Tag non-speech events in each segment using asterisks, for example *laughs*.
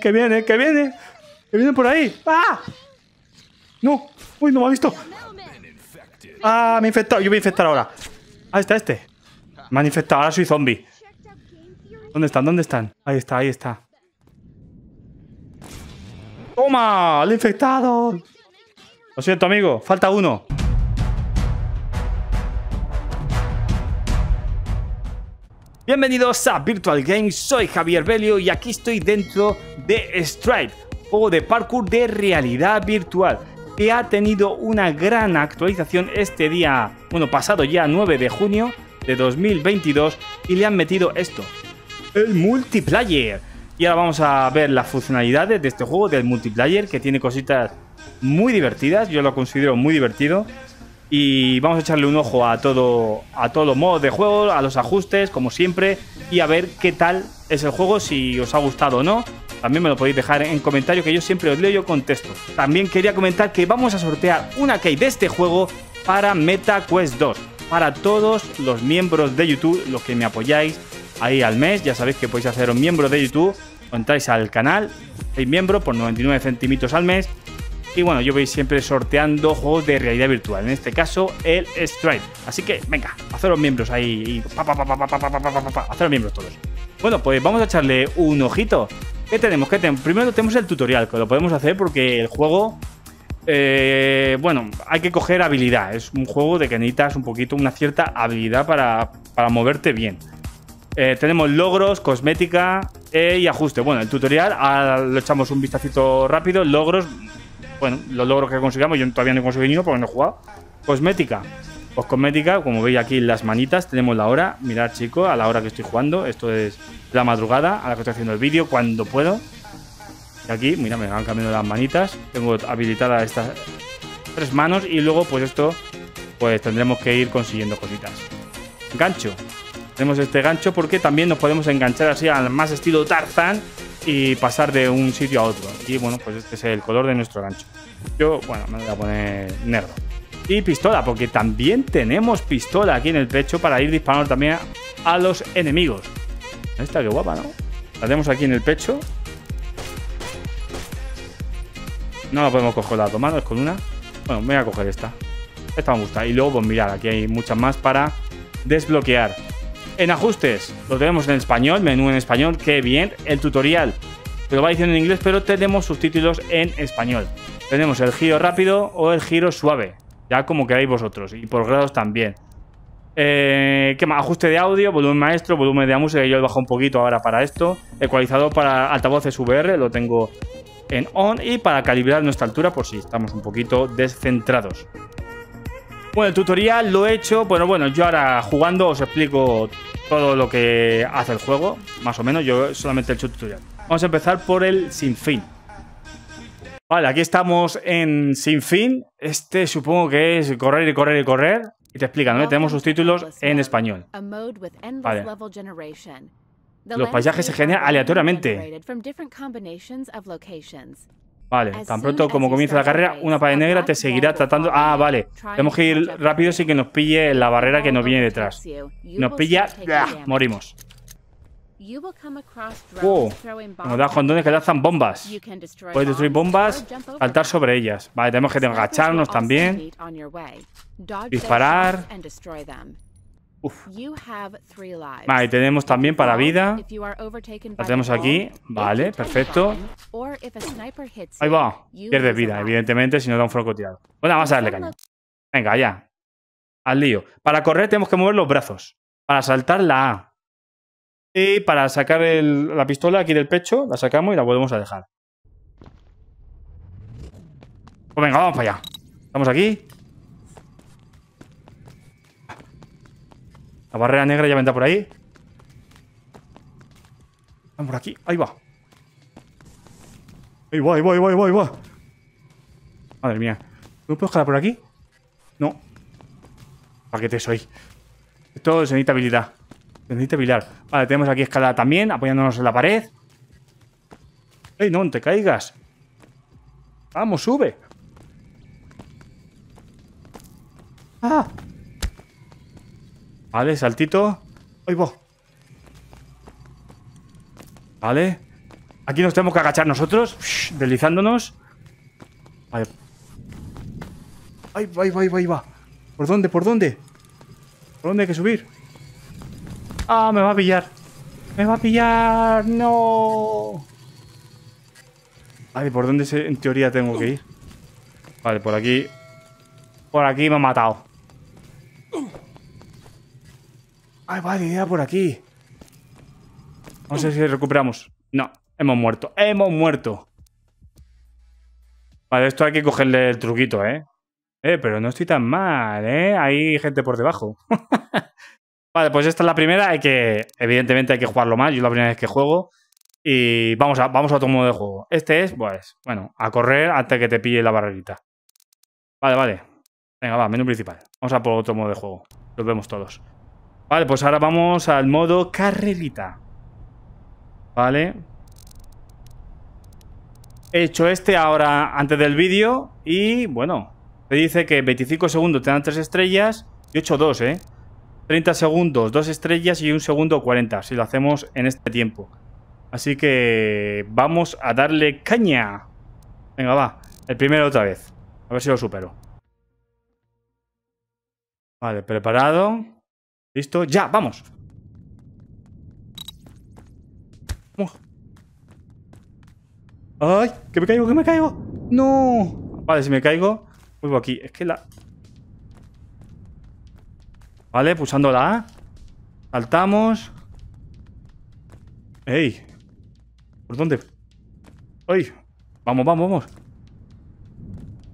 Que viene, que viene. Que viene por ahí. ¡Ah! No. Uy, no me ha visto. Ah, me ha infectado. Yo voy a infectar ahora. Ah, está este. Me han infectado. Ahora soy zombie. ¿Dónde están? ¿Dónde están? Ahí está, ahí está. ¡Toma! ¡Lo he infectado! Lo siento, amigo. Falta uno. Bienvenidos a Virtual Games, soy Javier Belio y aquí estoy dentro de Stride, juego de parkour de realidad virtual que ha tenido una gran actualización este día, bueno, pasado ya 9 de junio de 2022 y le han metido esto, el multiplayer. Y ahora vamos a ver las funcionalidades de este juego, del multiplayer, que tiene cositas muy divertidas, yo lo considero muy divertido. Y vamos a echarle un ojo a todo a todos los modos de juego, a los ajustes, como siempre, y a ver qué tal es el juego, si os ha gustado o no. También me lo podéis dejar en comentarios, que yo siempre os leo y contesto. También quería comentar que vamos a sortear una key de este juego para MetaQuest 2. Para todos los miembros de YouTube, los que me apoyáis ahí al mes, ya sabéis que podéis haceros miembro de YouTube. Entráis al canal, sois miembro por 99 centimitos al mes y bueno, yo voy siempre sorteando juegos de realidad virtual. En este caso, el Stride. Así que, venga, haceros miembros ahí. Haceros miembros todos. Bueno, pues vamos a echarle un ojito. ¿Qué tenemos? ¿Qué tenemos? Primero tenemos el tutorial, que lo podemos hacer porque el juego... Eh, bueno, hay que coger habilidad. Es un juego de que necesitas un poquito, una cierta habilidad para, para moverte bien. Eh, tenemos logros, cosmética eh, y ajuste. Bueno, el tutorial, lo echamos un vistacito rápido. Logros, bueno, los logros que consigamos, yo todavía no he conseguido ninguno porque no he jugado. Cosmética. Pues cosmética, como veis aquí las manitas, tenemos la hora. Mirad, chicos, a la hora que estoy jugando. Esto es la madrugada, a la que estoy haciendo el vídeo, cuando puedo. Y aquí, mira, me van cambiando las manitas. Tengo habilitadas estas tres manos y luego, pues esto, pues tendremos que ir consiguiendo cositas. Gancho. Tenemos este gancho porque también nos podemos enganchar así al más estilo Tarzan y pasar de un sitio a otro. Y bueno, pues este es el color de nuestro gancho. Yo, bueno, me voy a poner negro. Y pistola, porque también tenemos pistola aquí en el pecho para ir disparando también a los enemigos. Esta que guapa, ¿no? La tenemos aquí en el pecho. No la podemos coger las dos manos, con una. Bueno, me voy a coger esta. Esta me gusta. Y luego, pues mirad, aquí hay muchas más para desbloquear. En ajustes, lo tenemos en español, menú en español, qué bien. El tutorial, te lo va diciendo en inglés, pero tenemos subtítulos en español. Tenemos el giro rápido o el giro suave, ya como queráis vosotros, y por grados también. Eh, ¿Qué más? Ajuste de audio, volumen maestro, volumen de la música, yo lo bajo un poquito ahora para esto. Ecualizador para altavoces VR, lo tengo en on. Y para calibrar nuestra altura, por si estamos un poquito descentrados. Bueno, el tutorial lo he hecho. Bueno, bueno, yo ahora jugando os explico todo lo que hace el juego, más o menos. Yo solamente he hecho tutorial. Vamos a empezar por el sin fin. Vale, aquí estamos en sin fin. Este supongo que es correr y correr y correr. Y te explican, ¿no? Tenemos sus títulos en español. Vale. Los paisajes se generan aleatoriamente. Vale, tan pronto como comienza la carrera, una pared negra te seguirá tratando... Ah, vale. Tenemos que ir rápido sin que nos pille la barrera que nos viene detrás. Nos pilla... Morimos. Oh, nos da condones que lanzan bombas. Puedes destruir bombas, saltar sobre ellas. Vale, tenemos que agacharnos también. Disparar. Uf. Vale, tenemos también para vida. La tenemos aquí. Vale, perfecto. Ahí va. Pierde vida, evidentemente, si no da un francotirador. Bueno, vamos a darle caña. Venga, ya. Al lío. Para correr tenemos que mover los brazos. Para saltar la A. Y para sacar la pistola aquí del pecho, la sacamos y la volvemos a dejar. Pues venga, vamos para allá. Estamos aquí. La barrera negra ya vendrá por ahí. Vamos por aquí. Ahí va. Ahí va, ahí va, ahí va, ahí va, Madre mía. ¿No puedo escalar por aquí? No. ¿Para qué te soy? Esto se necesita habilidad. Se necesita habilidad. Vale, tenemos aquí escalada también, apoyándonos en la pared. ¡Ey, no, no te caigas! ¡Vamos, sube! ¡Ah! Vale, saltito. Ahí va. Vale. Aquí nos tenemos que agachar nosotros, deslizándonos. Vale. Ahí va, ahí va, ahí va, ahí va. ¿Por dónde? ¿Por dónde? ¿Por dónde hay que subir? Ah, me va a pillar. Me va a pillar. No. Vale, ¿por dónde en teoría tengo que ir? Vale, por aquí. Por aquí me ha matado. Ay, vale, ya por aquí. Vamos a ver si recuperamos. No, hemos muerto. ¡Hemos muerto! Vale, esto hay que cogerle el truquito, ¿eh? Eh, pero no estoy tan mal, ¿eh? Hay gente por debajo. *laughs* vale, pues esta es la primera. Hay que... Evidentemente hay que jugarlo mal. Yo es la primera vez que juego. Y vamos a, vamos a otro modo de juego. Este es, pues, bueno, a correr hasta que te pille la barrerita. Vale, vale. Venga, va, menú principal. Vamos a por otro modo de juego. Los vemos todos. Vale, pues ahora vamos al modo carrerita. Vale. He hecho este ahora antes del vídeo y bueno, te dice que 25 segundos te dan 3 estrellas y 8 2, ¿eh? 30 segundos, 2 estrellas y un segundo 40, si lo hacemos en este tiempo. Así que vamos a darle caña. Venga, va. El primero otra vez. A ver si lo supero. Vale, preparado. Listo, ya, vamos. ¡Ay! ¡Que me caigo, que me caigo! ¡No! Vale, si me caigo, vuelvo aquí. Es que la... Vale, pulsando la A. Saltamos. ¡Ey! ¿Por dónde? ¡Ay! Vamos, vamos, vamos.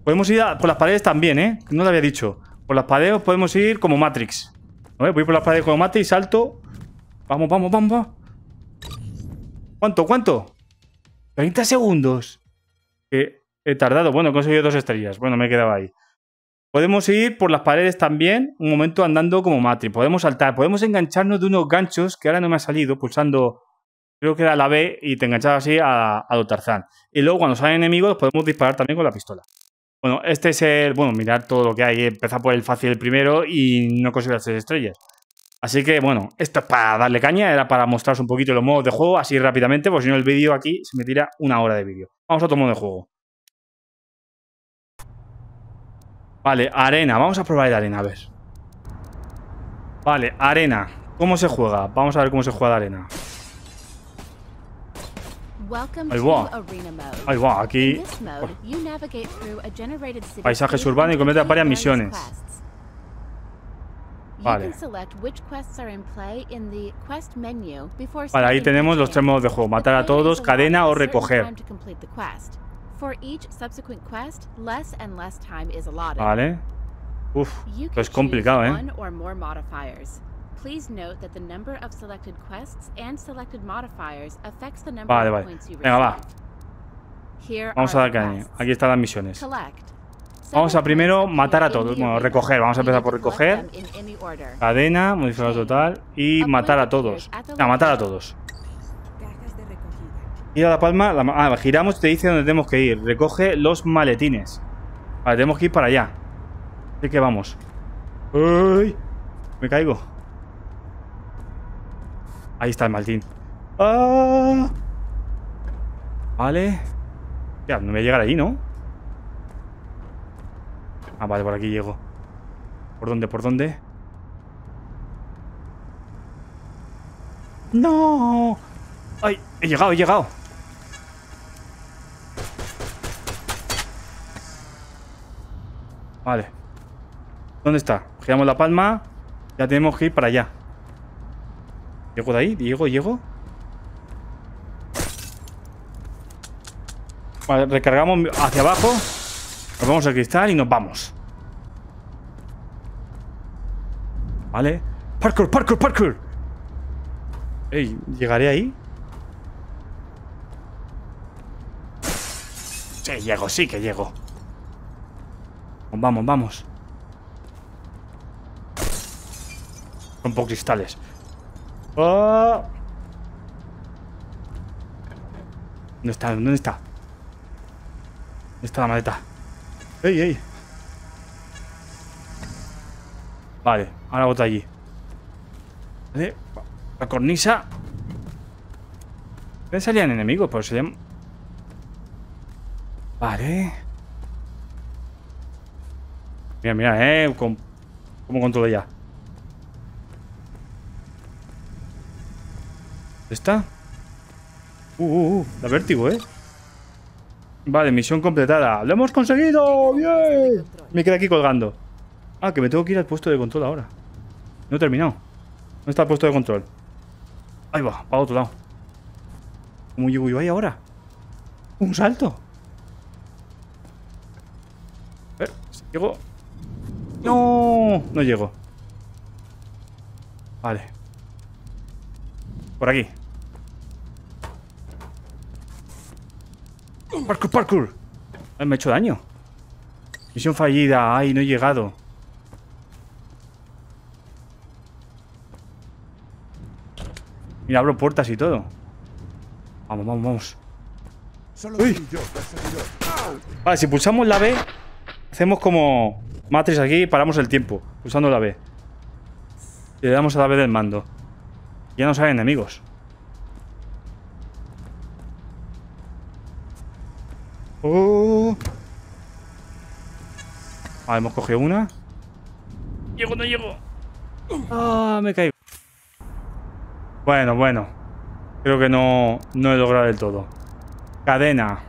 Podemos ir por las paredes también, ¿eh? No lo había dicho. Por las paredes podemos ir como Matrix. Voy por las paredes como Matrix, salto. Vamos, vamos, vamos. ¿Cuánto, cuánto? 30 segundos. he tardado. Bueno, he conseguido dos estrellas. Bueno, me he quedado ahí. Podemos ir por las paredes también, un momento andando como Matrix. Podemos saltar, podemos engancharnos de unos ganchos que ahora no me ha salido, pulsando, creo que era la B, y te enganchas así a, a Tarzán. Y luego cuando salen enemigos podemos disparar también con la pistola. Bueno, este es el, bueno, mirar todo lo que hay. Empezar por el fácil primero y no conseguir tres estrellas. Así que, bueno, esto es para darle caña, era para mostraros un poquito los modos de juego así rápidamente, porque si no el vídeo aquí se me tira una hora de vídeo. Vamos a otro modo de juego. Vale, arena. Vamos a probar el arena, a ver. Vale, arena. ¿Cómo se juega? Vamos a ver cómo se juega la arena. Ahí va. Ahí va, aquí. Paisajes urbanos y comete varias misiones. Vale. Vale, ahí tenemos los tres modos de juego. Matar a todos, cadena o recoger. Vale. Uf, es complicado, ¿eh? Vale, vale. Venga, va. Vamos a dar caña. Aquí están las misiones. Vamos a primero matar a todos. Bueno, recoger. Vamos a empezar por recoger. Cadena, modificador total. Y matar a todos. A matar a todos. Ir a la palma. ah, giramos y te dice dónde tenemos que ir. Recoge los maletines. Vale, tenemos que ir para allá. Así que vamos. ¡Uy! Me caigo. Ahí está el maletín. ¡Ah! Vale. Ya, no me voy a llegar allí, ¿no? Ah, vale, por aquí llego. ¿Por dónde? ¿Por dónde? ¡No! ¡Ay! He llegado, he llegado. Vale. ¿Dónde está? Giramos la palma. Ya tenemos que ir para allá. ¿Llego de ahí? ¿Llego? ¿Llego? Vale, recargamos hacia abajo. Nos vamos al cristal y nos vamos. Vale. Parkour, parkour, parkour. Ey, ¿llegaré ahí? Sí, llego, sí que llego. Vamos, vamos. Rompo cristales. Oh. ¿Dónde está? ¿Dónde está? ¿Dónde está la maleta? ¡Ey, ey! Vale, ahora bota allí. Vale, la cornisa. ¿Dónde salían enemigos? Pues se llaman... Vale. Mira, mira, eh. ¿Cómo, controlo ya? ¿Está? Uh, uh, uh, da vértigo, ¿eh? Vale, misión completada. ¡Lo hemos conseguido! ¡Bien! Me quedé aquí colgando. Ah, que me tengo que ir al puesto de control ahora. No he terminado. ¿Dónde está el puesto de control? Ahí va, para otro lado. ¿Cómo llego yo ahí ahora? Un salto. A ver, si llego... No, no llego. Vale. Por aquí. Parkour, parkour. me he hecho daño. Misión fallida. Ay, no he llegado. Mira, abro puertas y todo. Vamos, vamos, vamos. Vale, si pulsamos la B, hacemos como Matrix aquí y paramos el tiempo. Pulsando la B. Y le damos a la B del mando. Ya no salen enemigos. Oh. Vale, hemos cogido una. Llego, no llego. Ah, me caigo. Bueno, bueno. Creo que no, no he logrado del todo. Cadena.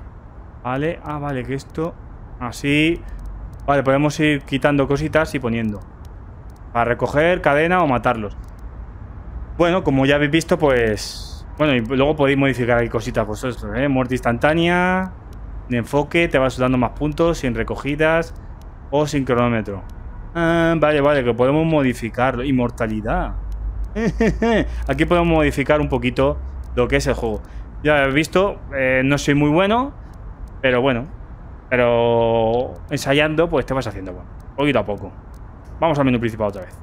Vale. Ah, vale, que esto... Así... Vale, podemos ir quitando cositas y poniendo. Para recoger cadena o matarlos. Bueno, como ya habéis visto, pues... Bueno, y luego podéis modificar ahí cositas. Pues eso, ¿eh? Muerte instantánea de enfoque, te vas dando más puntos sin recogidas o sin cronómetro. Ah, vale, vale, que podemos modificarlo. Inmortalidad. *laughs* Aquí podemos modificar un poquito lo que es el juego. Ya he visto, eh, no soy muy bueno, pero bueno. Pero ensayando, pues te vas haciendo bueno. Poquito a poco. Vamos al menú principal otra vez.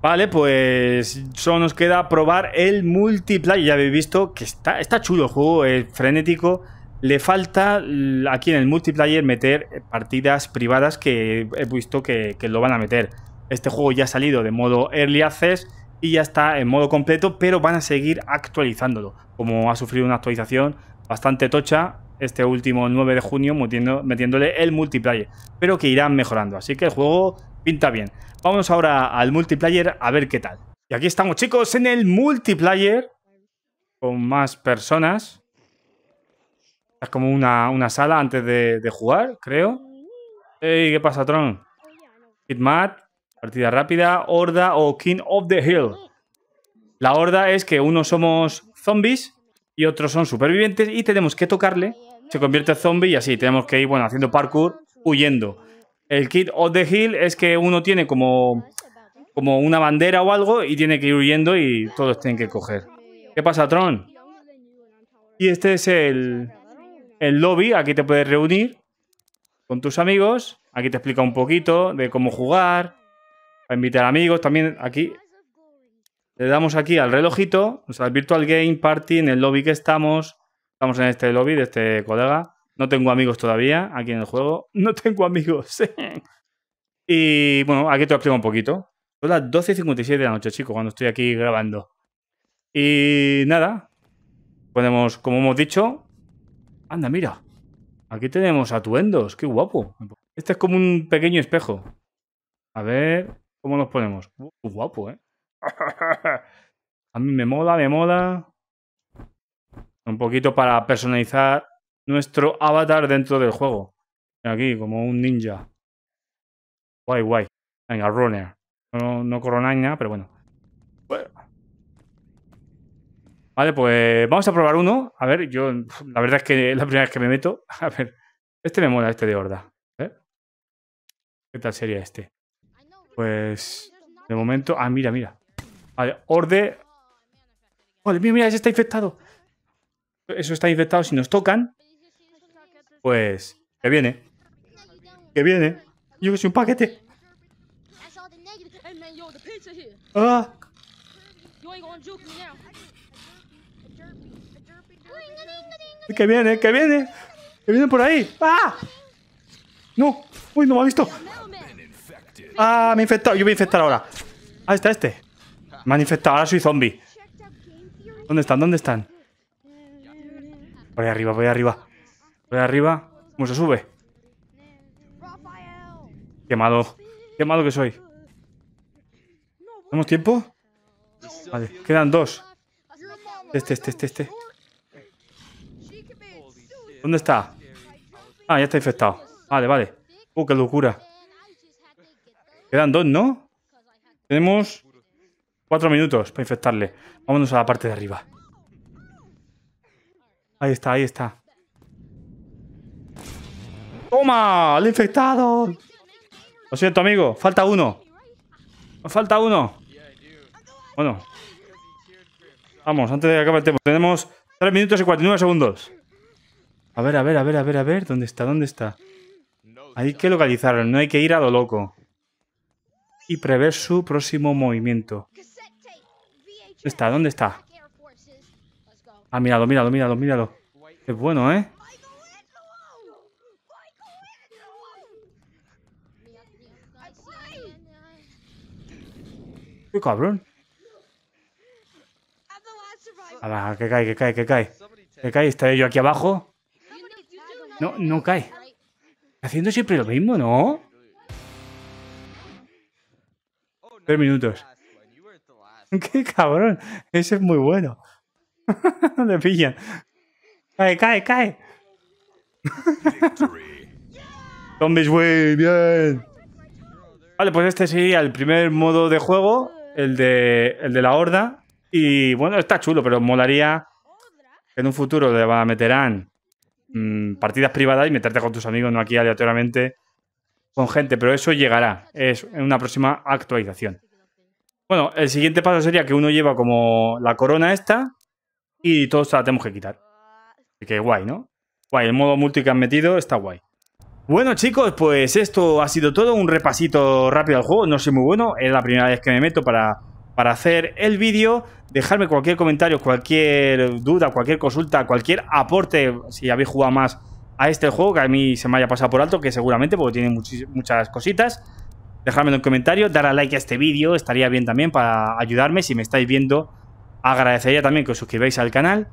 Vale, pues solo nos queda probar el multiplayer. Ya habéis visto que está, está chulo el juego, es frenético. Le falta aquí en el multiplayer meter partidas privadas que he visto que, lo van a meter. Este juego ya ha salido de modo Early Access y ya está en modo completo, pero van a seguir actualizándolo. Como ha sufrido una actualización bastante tocha este último 9 de junio metiéndole el multiplayer, pero que irán mejorando. Así que el juego pinta bien. Vamos ahora al multiplayer a ver qué tal. Y aquí estamos chicos en el multiplayer con más personas. Es como una, sala antes de, jugar, creo. Ey, ¿qué pasa, Tron? Hitmat, partida rápida, Horda o King of the Hill. La Horda es que unos somos zombies y otros son supervivientes y tenemos que tocarle, se convierte en zombie y así, tenemos que ir, bueno, haciendo parkour, huyendo. El Kid of the Hill es que uno tiene como, como una bandera o algo y tiene que ir huyendo y todos tienen que coger. ¿Qué pasa, Tron? Y este es el, el lobby, aquí te puedes reunir con tus amigos. Aquí te explica un poquito de cómo jugar. Para invitar amigos. También aquí le damos aquí al relojito. O sea, al Virtual Game Party en el lobby que estamos. Estamos en este lobby de este colega. No tengo amigos todavía aquí en el juego. *laughs* No tengo amigos. *laughs* y bueno, aquí te lo explico un poquito. Son las 12.57 de la noche, chicos, cuando estoy aquí grabando. Y nada. Podemos, como hemos dicho, Anda, mira. Aquí tenemos atuendos. Qué guapo. Este es como un pequeño espejo. A ver, ¿cómo nos ponemos? Uh, guapo, ¿eh? *laughs* A mí me mola, me mola. Un poquito para personalizar nuestro avatar dentro del juego. Aquí, como un ninja. Guay, guay. Venga, runner. No, no coronaña, pero bueno. bueno. Vale, pues vamos a probar uno. A ver, yo la verdad es que es la primera vez que me meto. *laughs* A ver, este me mola, este de Horda. ¿Eh? ¿Qué tal sería este? Pues de momento... Ah, mira, mira. Vale, Orde... Vale, mira, mira, ese está infectado. Eso está infectado. Si nos tocan, pues... Que viene. Que viene. Yo que soy un paquete. Ah. Que viene, que viene. Que viene por ahí. ¡Ah! No. Uy, no me ha visto. Ah, me he infectado. Yo voy a infectar ahora. Ah, está este. Me han infectado. Ahora soy zombie. ¿Dónde están? ¿Dónde están? Voy arriba, voy arriba. Voy arriba. ¿Cómo se sube? Qué malo. Qué malo que soy. ¿Tenemos tiempo? Vale, quedan dos. Este, este, este, este. ¿Dónde está? Ah, ya está infectado. Vale, vale. Uh, qué locura. Quedan dos, ¿no? Tenemos cuatro minutos para infectarle. Vámonos a la parte de arriba. Ahí está, ahí está. ¡Toma! ¡Al infectado! Lo siento, amigo. Falta uno. Falta uno. Bueno. Vamos, antes de acabar el tiempo. Tenemos 3 minutos y 49 segundos. A ver, a ver, a ver, a ver, a ver. ¿Dónde está? ¿Dónde está? Hay que localizarlo. No hay que ir a lo loco. Y prever su próximo movimiento. ¿Dónde está? ¿Dónde está? Ah, míralo, míralo, míralo, míralo. Es bueno, ¿eh? ¡Qué cabrón! A que cae, que cae, que cae. Que cae, está yo aquí abajo. No, no cae. Haciendo siempre lo mismo, ¿no? Tres minutos. *laughs* ¡Qué cabrón! Ese es muy bueno. *laughs* Le pillan. Cae, cae, cae. *laughs* Zombies Way, bien. Vale, pues este sería el primer modo de juego el de, el de la horda. Y bueno, está chulo, pero molaría que en un futuro le meterán mm, partidas privadas y meterte con tus amigos, no aquí aleatoriamente con gente. Pero eso llegará, es en una próxima actualización. Bueno, el siguiente paso sería que uno lleva como la corona esta y todos la tenemos que quitar. Así que guay, ¿no? Guay, el modo multi que han metido está guay. Bueno chicos, pues esto ha sido todo, un repasito rápido al juego, no sé muy bueno, es la primera vez que me meto para, para hacer el vídeo, dejarme cualquier comentario, cualquier duda, cualquier consulta, cualquier aporte, si habéis jugado más a este juego, que a mí se me haya pasado por alto, que seguramente porque tiene muchas cositas, dejadmelo en comentarios, dar a like a este vídeo, estaría bien también para ayudarme, si me estáis viendo, agradecería también que os suscribáis al canal,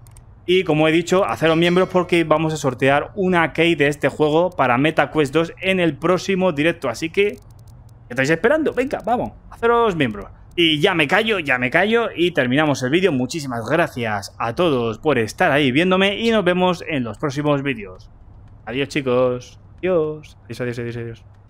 y como he dicho, haceros miembros porque vamos a sortear una key de este juego para MetaQuest 2 en el próximo directo. Así que, ¿qué estáis esperando? Venga, vamos, haceros miembros. Y ya me callo, ya me callo y terminamos el vídeo. Muchísimas gracias a todos por estar ahí viéndome y nos vemos en los próximos vídeos. Adiós chicos. Adiós. Adiós, adiós, adiós, adiós.